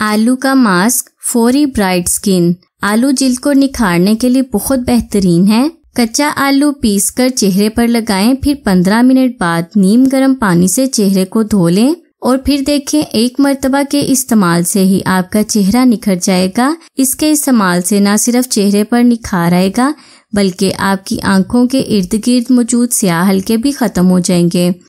आलू का mask, फोरी bright skin. आलू जिल्द को निखारने के लिए बहुत बेहतरीन है। कच्चा आलू पीसकर चेहरे पर लगाएँ, फिर 15 मिनट बाद नीम गर्म पानी से चेहरे को धो लें और फिर देखें एक मर्तबा के इस्तेमाल से ही आपका चेहरा निखर जाएगा। इसके इस्तेमाल से न सिर्फ़ चेहरे पर निखार आएगा, बल्कि आपकी आँखों के इर्द गिर्द मौजूद स्याह हल्के भी खत्म हो जाएँगे।